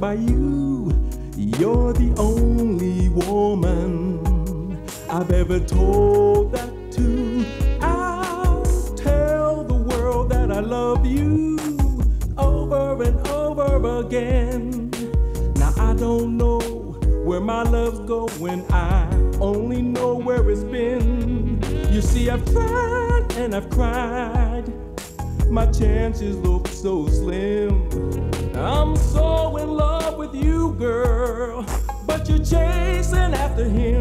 by you. You're the only woman I've ever told that to. I'll tell the world that I love you over and over again. Now I don't know where my love's going, I only know where it's been. You see, I've tried and I've cried, my chances look so slim. I'm so in love with you, girl, but you're chasing after him.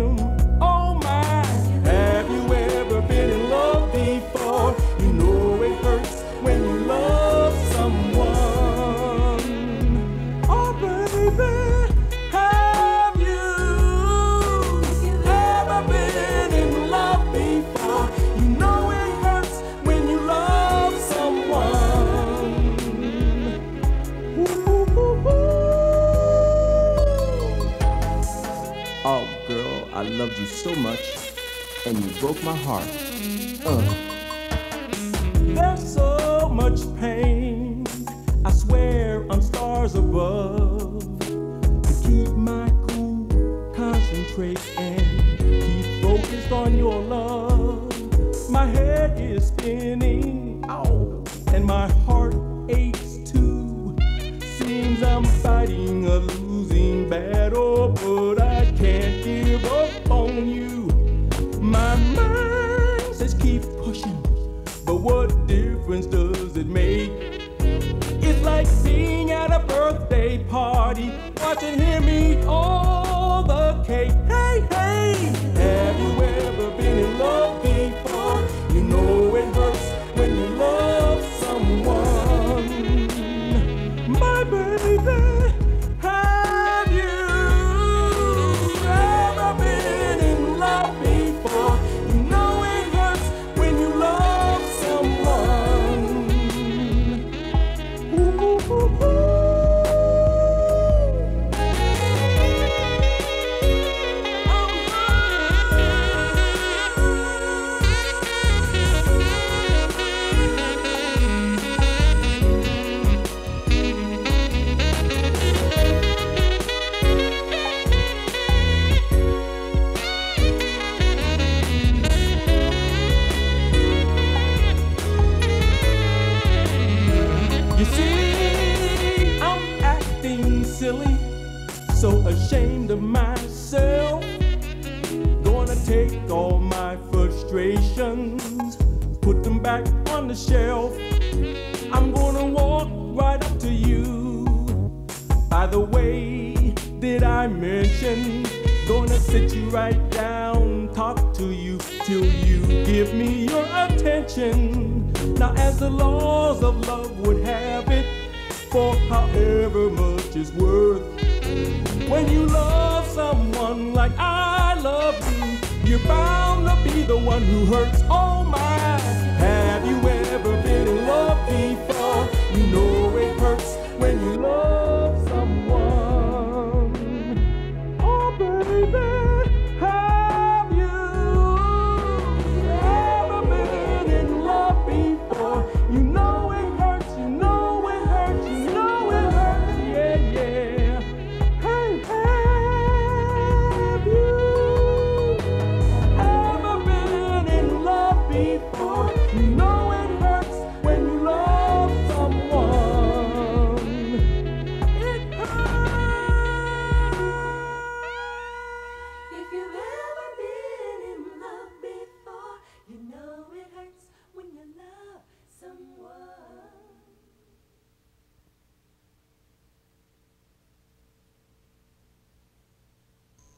You so much, and you broke my heart. Ugh. There's so much pain. I swear on stars above. To keep my cool, concentrate, and keep focused on your love. My head is spinning, ow, and my heart aches too. Seems I'm fighting a losing battle, it make? It's like being at a birthday party, watching him eat all the cake. Hey, hey, have you ever been in love before? You know it hurts when you love someone. My baby, You see, I'm acting silly, so ashamed of myself. Gonna take all my frustrations, put them back on the shelf. I'm gonna walk right up to you. By the way, did I mention? Gonna sit you right down, talk to you till you give me your attention as the laws of love would have it, for however much is worth. When you love someone like I love you, you're bound to be the one who hurts. Oh my, have you ever been in love before?